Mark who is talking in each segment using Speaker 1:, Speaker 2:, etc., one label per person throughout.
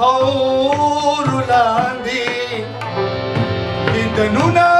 Speaker 1: خور لاندې د دنونه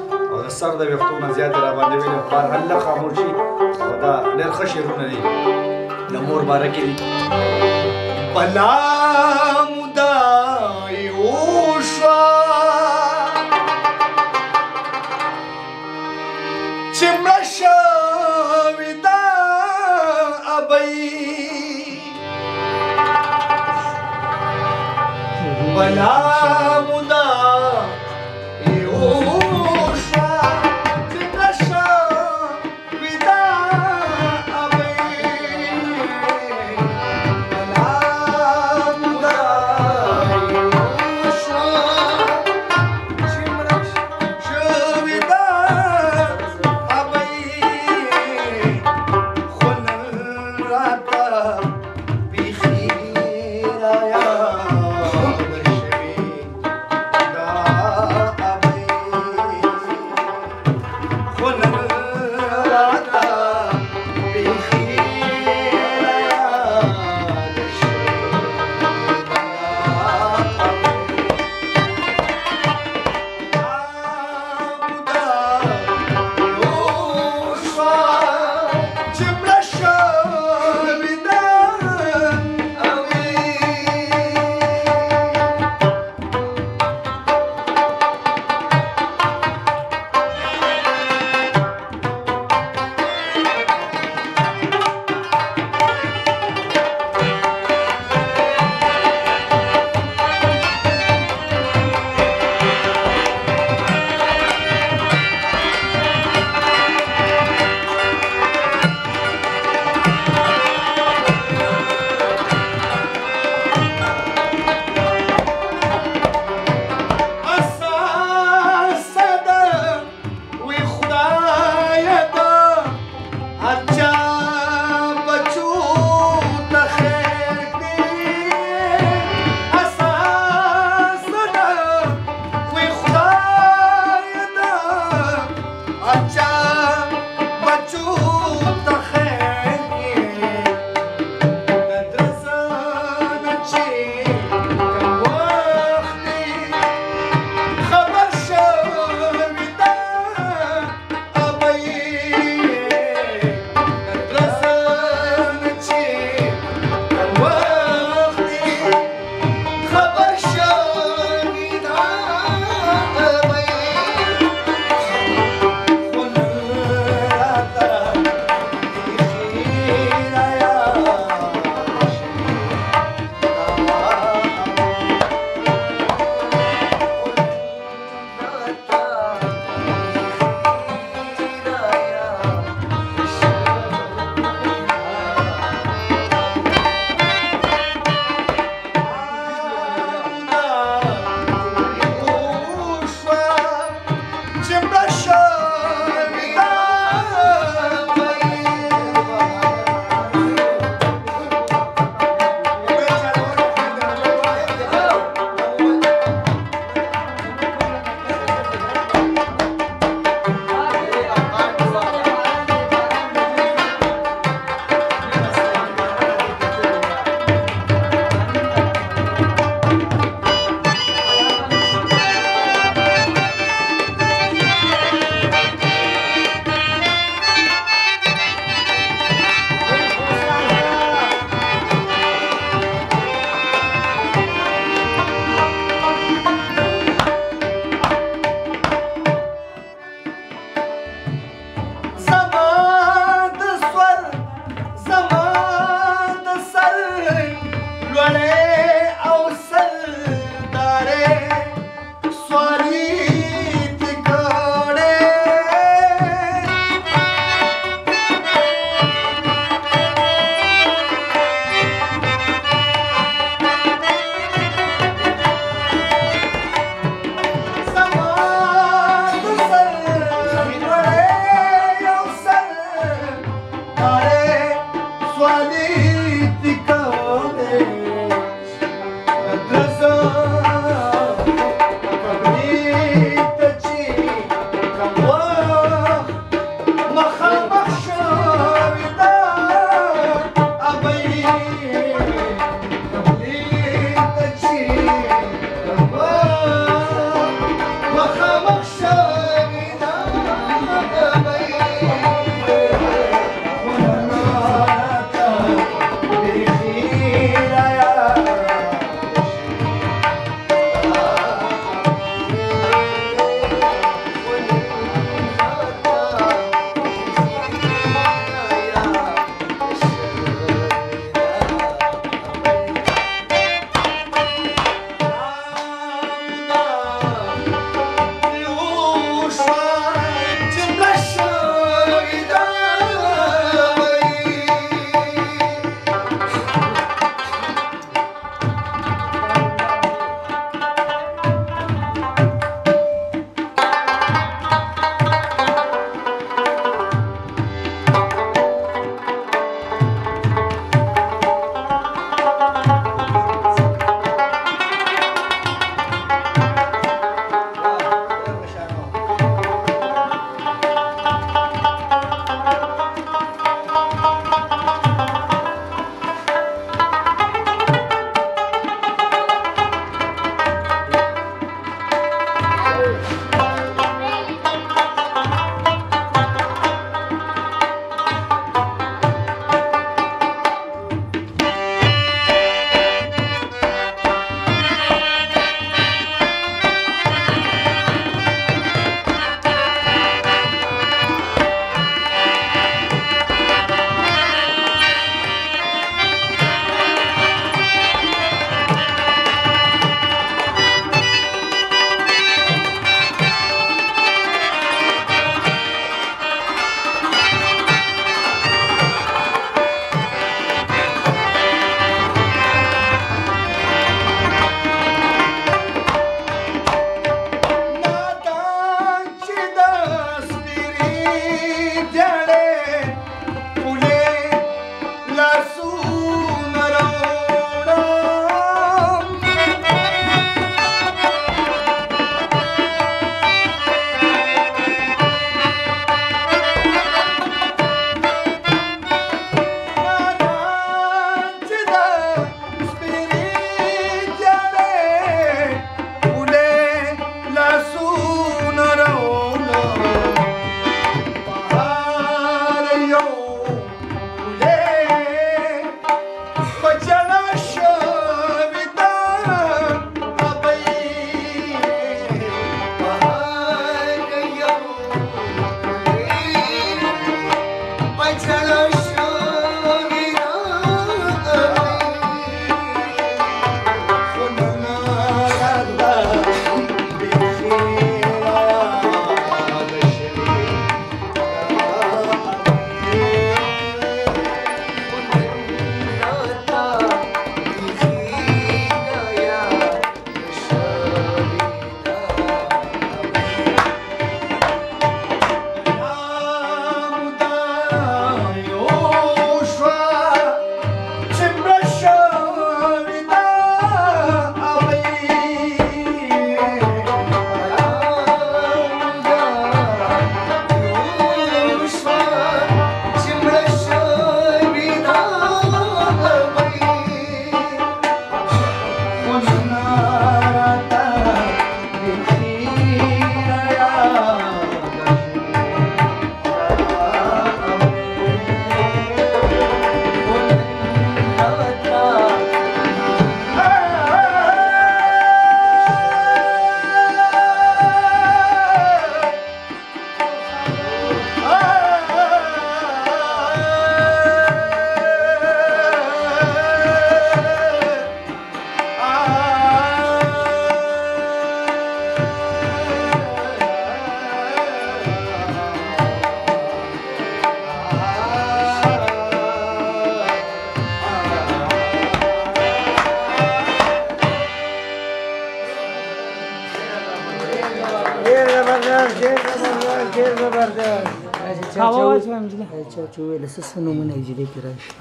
Speaker 1: او د سر د ویښتو نه زیاتې را باندې ویلې بهرحال نه خاموشي او دا ډېر ښه شعرونه دي د مور باره کې دي بلا مدای وشوه چې مړه شوې ده ابۍ بلا مدای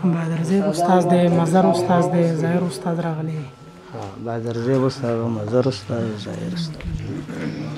Speaker 1: بادرزی استاد دی مزر استاد دی ظاهر استاد راغلی بادرزی استاد مزر استاد ظاهر استاد